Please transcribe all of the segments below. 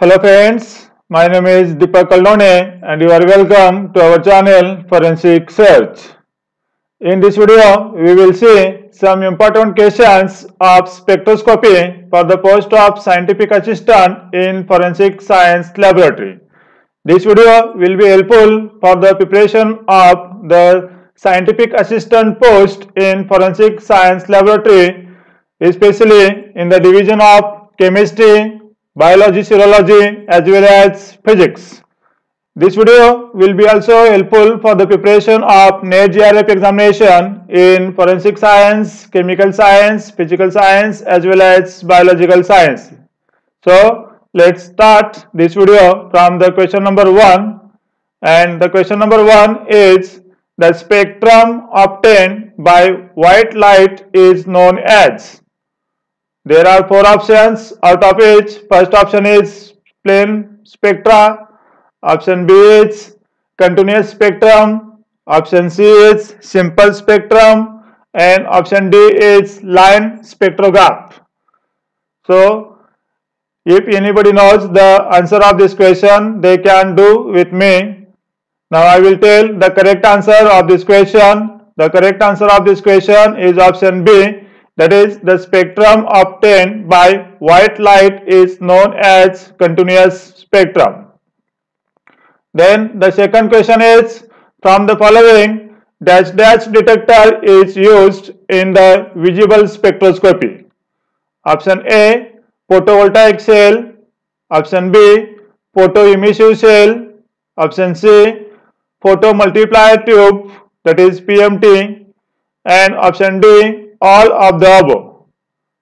Hello friends, my name is Deepak Kaldhone and you are welcome to our channel Forensic Search. In this video, we will see some important questions of spectroscopy for the post of scientific assistant in forensic science laboratory. This video will be helpful for the preparation of the scientific assistant post in forensic science laboratory, especially in the division of chemistry, biology, serology as well as physics. This video will be also helpful for the preparation of NET JRF examination in forensic science, chemical science, physical science as well as biological science. So let's start this video from the question number 1 and the question number 1 is the spectrum obtained by white light is known as there are four options out of which first option is plane spectra, option B is continuous spectrum, option C is simple spectrum and option D is line spectrograph. So if anybody knows the answer of this question they can do with me. Now I will tell the correct answer of this question. The correct answer of this question is option B that is the spectrum obtained by white light is known as continuous spectrum. Then the second question is from the following dash dash detector is used in the visible spectroscopy. Option A photovoltaic cell, option B photoemissive cell, option C photomultiplier tube that is PMT and option D all of the above.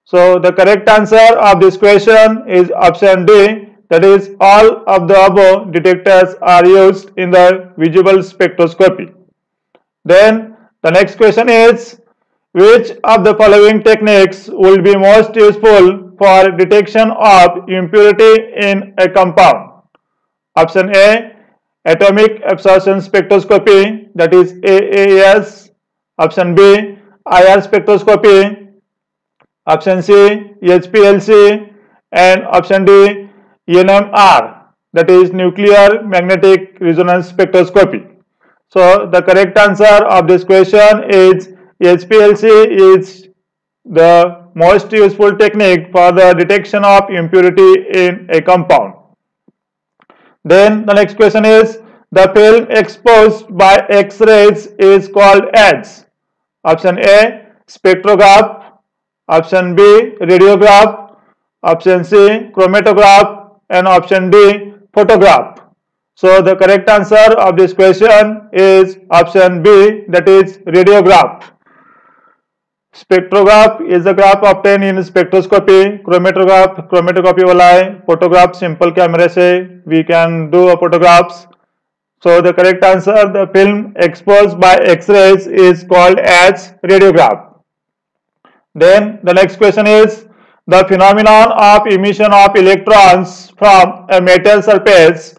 So the correct answer of this question is option D that is all of the above detectors are used in the visible spectroscopy. Then the next question is which of the following techniques will be most useful for detection of impurity in a compound? Option A atomic absorption spectroscopy that is AAS. Option B IR spectroscopy, option C HPLC and option D NMR that is nuclear magnetic resonance spectroscopy. So the correct answer of this question is HPLC is the most useful technique for the detection of impurity in a compound. Then the next question is the film exposed by X-rays is called as option A, spectrograph, option B, radiograph, option C, chromatograph and option D, photograph. So the correct answer of this question is option B that is radiograph spectrograph is the graph obtain in spectroscopy chromatograph chromatography वाला है. Photograph simple कैमरे से we can do a photographs So the correct answer, the film exposed by X-rays is called as radiograph. Then the next question is, the phenomenon of emission of electrons from a metal surface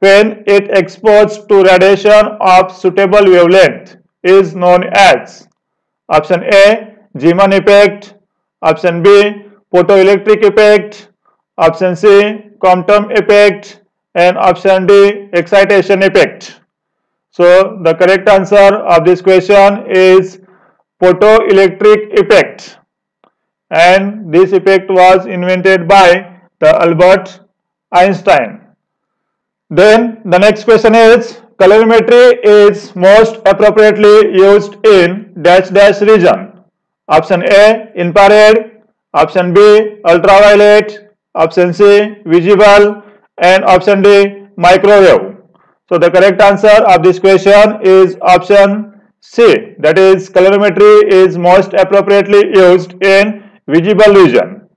when it exposed to radiation of suitable wavelength is known as option A Zeeman effect, option B photoelectric effect, option C Compton effect and option D excitation effect. So the correct answer of this question is photoelectric effect and this effect was invented by the Albert Einstein. Then the next question is colorimetry is most appropriately used in dash dash region. Option A infrared, option B ultraviolet, option C visible and option D microwave. So the correct answer of this question is option C that is colorimetry is most appropriately used in visible region.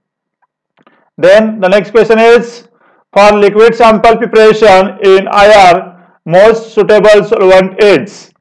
Then the next question is for liquid sample preparation in IR most suitable solvent is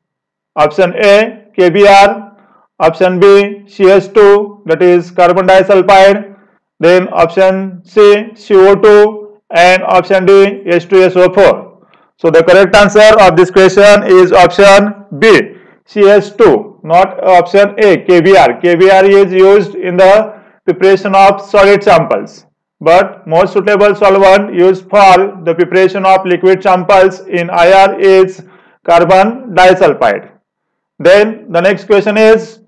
option A KBr, option B CS2 that is carbon disulfide, then option C CO2 and option D H2SO4. So the correct answer of this question is option B CS2 not option A KBr. KBr is used in the preparation of solid samples but most suitable solvent used for the preparation of liquid samples in IR is carbon disulfide. Then the next question is,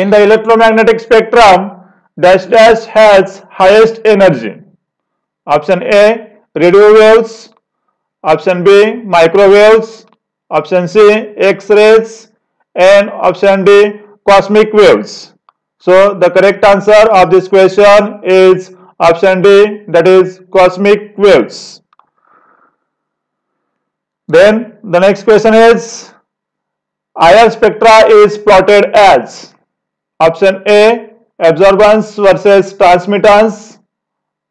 in the electromagnetic spectrum, dash dash has highest energy. Option A, radio waves. Option B, microwaves. Option C, X-rays. And option D, cosmic waves. So the correct answer of this question is option D that is cosmic waves. Then the next question is IR spectra is plotted as option A absorbance versus transmittance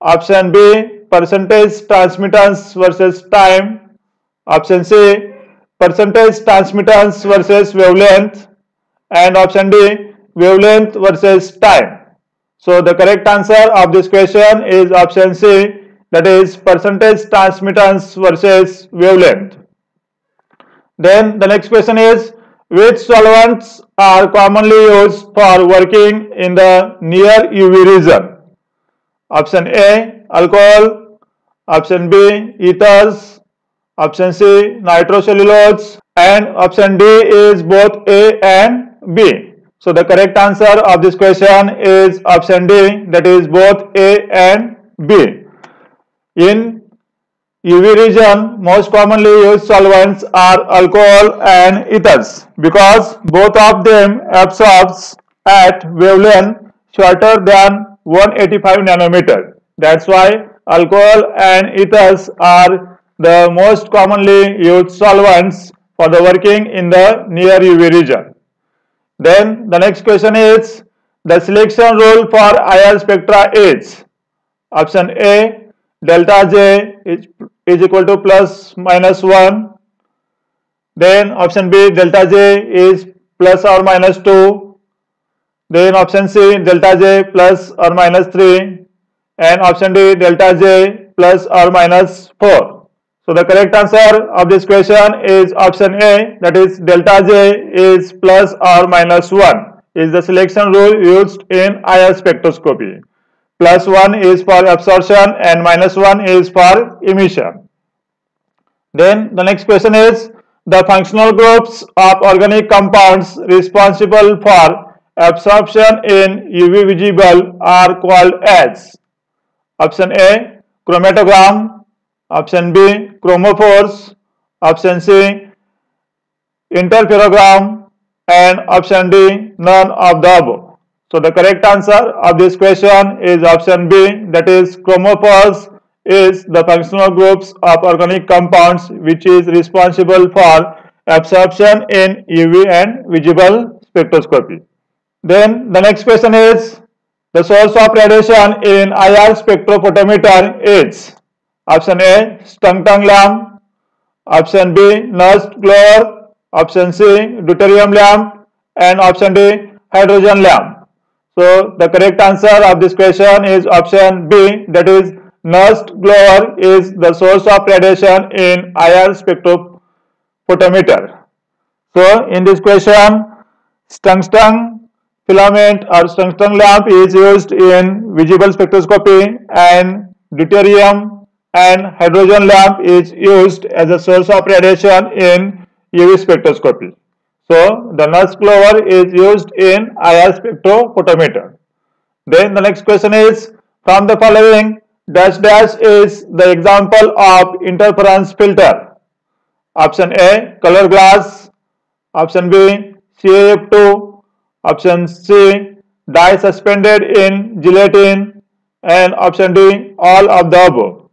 option B percentage transmittance versus time option C percentage transmittance versus wavelength and option D wavelength versus time. So the correct answer of this question is option C that is percentage transmittance versus wavelength. Then the next question is which solvents are commonly used for working in the near UV region? Option A alcohol, option B ethers, option C nitrocellulose and option D is both A and B. So the correct answer of this question is option D that is both A and B. In UV region most commonly used solvents are alcohol and ethers because both of them absorbs at wavelength shorter than 185 nanometer. That's why alcohol and ethers are the most commonly used solvents for the working in the near UV region. Then the next question is the selection rule for IR spectra is option A delta J is, is equal to plus minus 1 then option B delta J is plus or minus 2 then option C delta J plus or minus 3 and option D delta J plus or minus 4 so the correct answer of this question is option A that is delta J is plus or minus 1 is the selection rule used in IR spectroscopy. Plus 1 is for absorption and minus 1 is for emission. Then the next question is the functional groups of organic compounds responsible for absorption in UV visible are called as option A chromatogram Option B, chromophores. Option C, interferogram. And option D, none of the above. So the correct answer of this question is option B, that is chromophores is the functional groups of organic compounds which is responsible for absorption in UV and visible spectroscopy. Then the next question is the source of radiation in IR spectrophotometer is Option A, tungsten lamp. Option B, Nernst glower. Option C, deuterium lamp. And option D, hydrogen lamp. So the correct answer of this question is option B that is Nernst glower is the source of radiation in IR spectrophotometer. So in this question tungsten filament or tungsten lamp is used in visible spectroscopy and deuterium and hydrogen lamp is used as a source of radiation in UV spectroscopy. So the Nernst glower is used in IR spectrophotometer. Then the next question is from the following dash dash is the example of interference filter. Option A color glass, option B CAF2, option C dye suspended in gelatin and option D all of the above.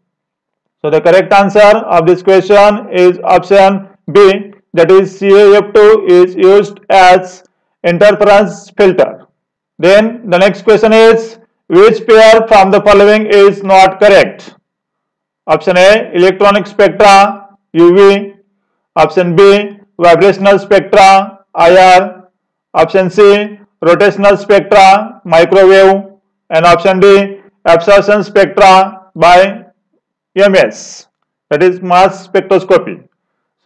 So the correct answer of this question is option B that is CAF2 is used as interference filter. Then the next question is which pair from the following is not correct? Option A electronic spectra UV, option B vibrational spectra IR, option C rotational spectra microwave and option D absorption spectra by MS that is mass spectroscopy.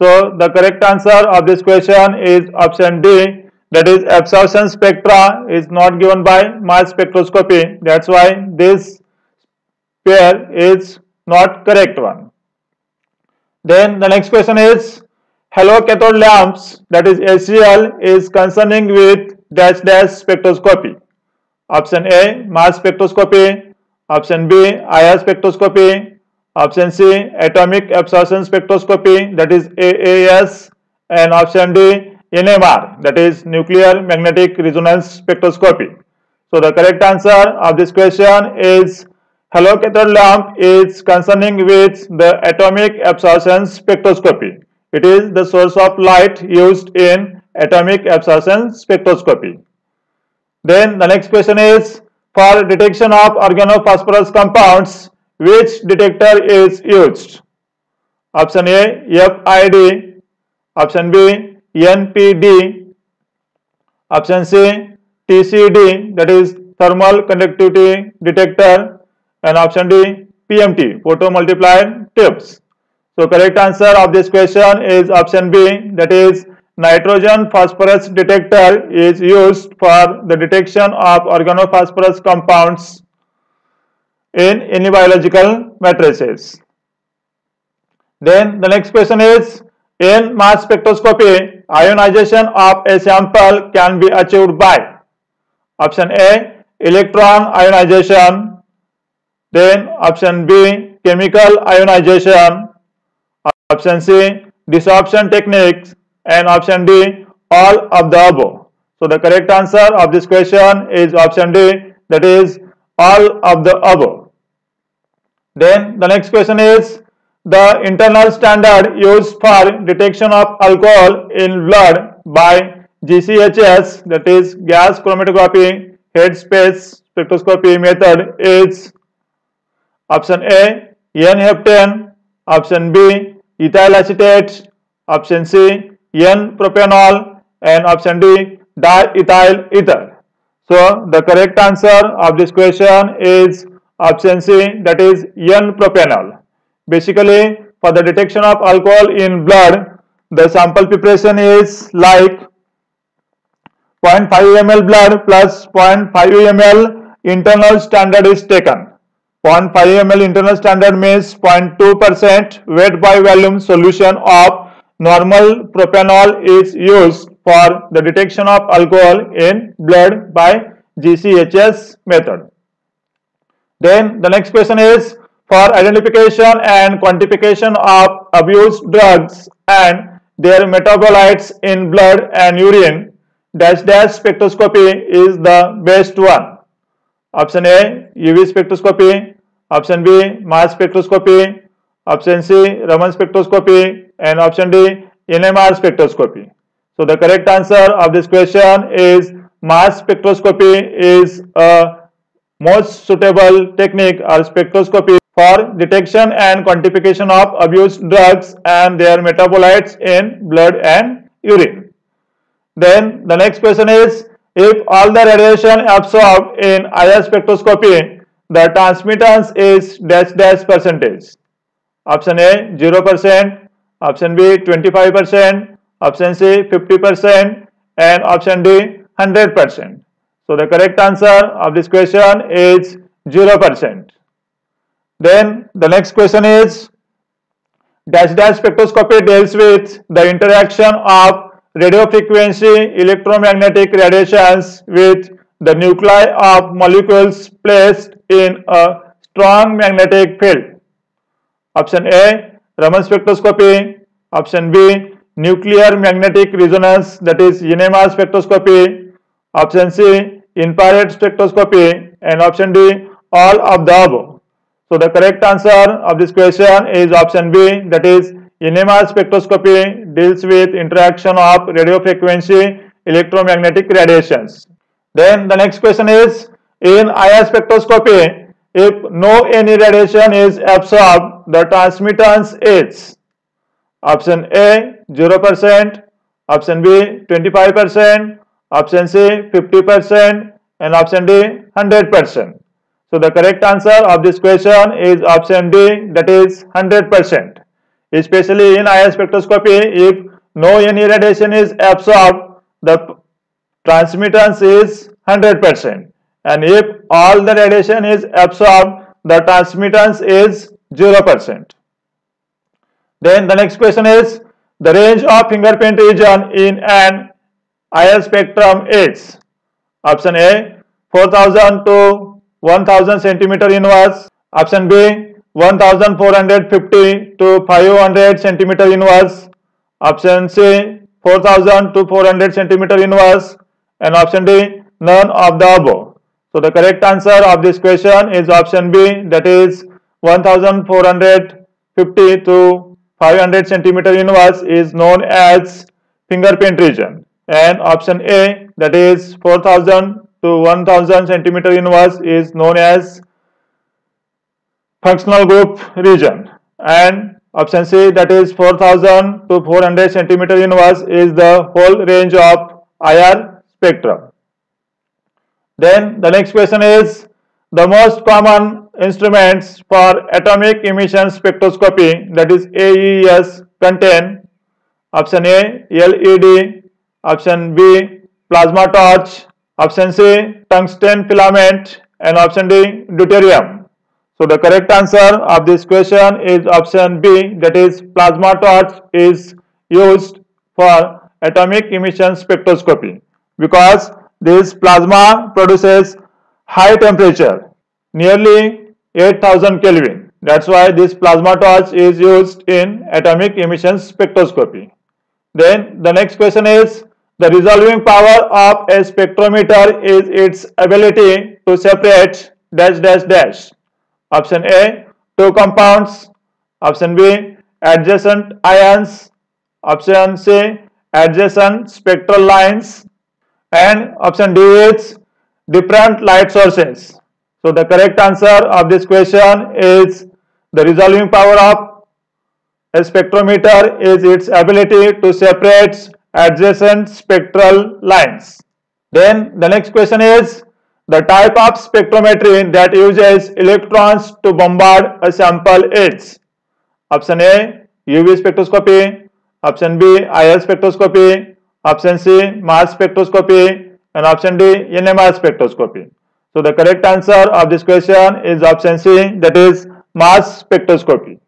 So the correct answer of this question is option D that is absorption spectra is not given by mass spectroscopy that's why this pair is not correct one. Then the next question is hollow cathode lamps that is HCl is concerning with dash dash spectroscopy. Option A mass spectroscopy, option B IR spectroscopy, option C atomic absorption spectroscopy that is AAS and option D NMR that is nuclear magnetic resonance spectroscopy. So the correct answer of this question is hollow cathode lamp is concerning with the atomic absorption spectroscopy. It is the source of light used in atomic absorption spectroscopy. Then the next question is for detection of organophosphorus compounds, which detector is used? Option A FID, option B NPD, option C TCD that is thermal conductivity detector and option D PMT photo multiplied tubes. So correct answer of this question is option B that is nitrogen phosphorus detector is used for the detection of organophosphorus compounds in any biological matrices. Then the next question is in mass spectroscopy ionization of a sample can be achieved by Option A, electron ionization. Then option B, chemical ionization. Option C, desorption techniques. And option D, all of the above. So the correct answer of this question is option D, that is all of the above. Then the next question is the internal standard used for detection of alcohol in blood by GCHS that is gas chromatography headspace spectroscopy method is option A N-heptane, option B ethyl acetate, option C N-propanol and option D diethyl ether. So the correct answer of this question is option C that is N-propanol. Basically for the detection of alcohol in blood the sample preparation is like 0.5 ml blood plus 0.5 ml internal standard is taken. 0.5 ml internal standard means 0.2% weight by volume solution of normal propanol is used for the detection of alcohol in blood by GCHS method. Then the next question is for identification and quantification of abused drugs and their metabolites in blood and urine dash dash spectroscopy is the best one. Option A UV spectroscopy, option B mass spectroscopy, option C Raman spectroscopy and option D NMR spectroscopy. So the correct answer of this question is mass spectroscopy is a most suitable technique or spectroscopy for detection and quantification of abused drugs and their metabolites in blood and urine. Then the next question is if all the radiation absorbed in IR spectroscopy, the transmittance is dash dash percentage. Option A 0%, option B 25%, option C 50% and option D 100%. So the correct answer of this question is 0%. Then the next question is dash dash spectroscopy deals with the interaction of radio frequency electromagnetic radiations with the nuclei of molecules placed in a strong magnetic field. Option A, Raman spectroscopy. Option B, nuclear magnetic resonance that is NMR spectroscopy. Option C, infrared spectroscopy. And option D, all of the above. So the correct answer of this question is option B that is NMR spectroscopy deals with interaction of radio frequency electromagnetic radiations. Then the next question is in IR spectroscopy if no any radiation is absorbed the transmittance is option A 0%, option B 25%, option C 50% and option D 100%. So the correct answer of this question is option D that is 100% especially in IR spectroscopy if no any radiation is absorbed the transmittance is 100% and if all the radiation is absorbed the transmittance is 0%. Then the next question is the range of fingerprint region in an IR spectrum is option A 4000 to 1000 centimeter inverse, option B 1450 to 500 centimeter inverse, option C 4000 to 400 centimeter inverse and option D none of the above. So the correct answer of this question is option B that is 1450 to 500 centimeter inverse is known as fingerprint region and option A that is 4000 to 1000 centimeter inverse is known as functional group region and option C that is 4000 to 400 centimeter inverse is the whole range of IR spectrum. Then the next question is the most common instruments for atomic emission spectroscopy that is AES contain option A LED, option B plasma torch, option C tungsten filament and option D deuterium. So the correct answer of this question is option B that is plasma torch is used for atomic emission spectroscopy because this plasma produces high temperature, nearly 8000 Kelvin. That's why this plasma torch is used in atomic emission spectroscopy. Then the next question is, the resolving power of a spectrometer is its ability to separate dash dash dash. Option A, two compounds. Option B, adjacent ions. Option C, adjacent spectral lines and option D is different light sources. So the correct answer of this question is the resolving power of a spectrometer is its ability to separate adjacent spectral lines. Then the next question is the type of spectrometry that uses electrons to bombard a sample is option A UV spectroscopy, option B IR spectroscopy, option C mass spectroscopy and option D NMR spectroscopy. So the correct answer of this question is option C that is mass spectroscopy.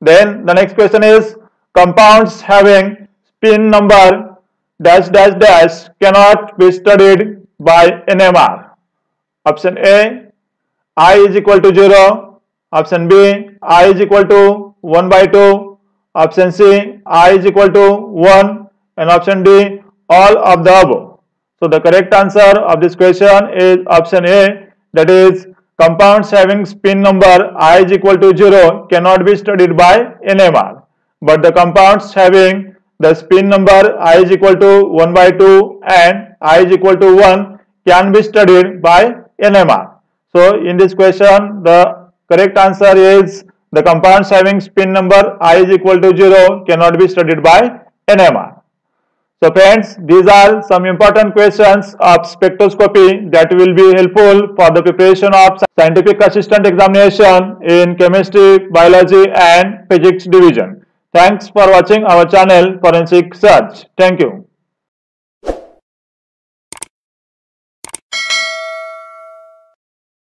Then the next question is compounds having spin number dash dash dash cannot be studied by NMR. Option A I is equal to 0. Option B I is equal to 1 by 2. Option C I is equal to 1 and option D all of the above. So the correct answer of this question is option A that is compounds having spin number i is equal to 0 cannot be studied by NMR but the compounds having the spin number i is equal to 1 by 2 and i is equal to 1 can be studied by NMR. So in this question the correct answer is the compounds having spin number i is equal to 0 cannot be studied by NMR. So friends, these are some important questions of spectroscopy that will be helpful for the preparation of scientific assistant examination in chemistry, biology and physics division. Thanks for watching our channel Forensic Search. Thank you.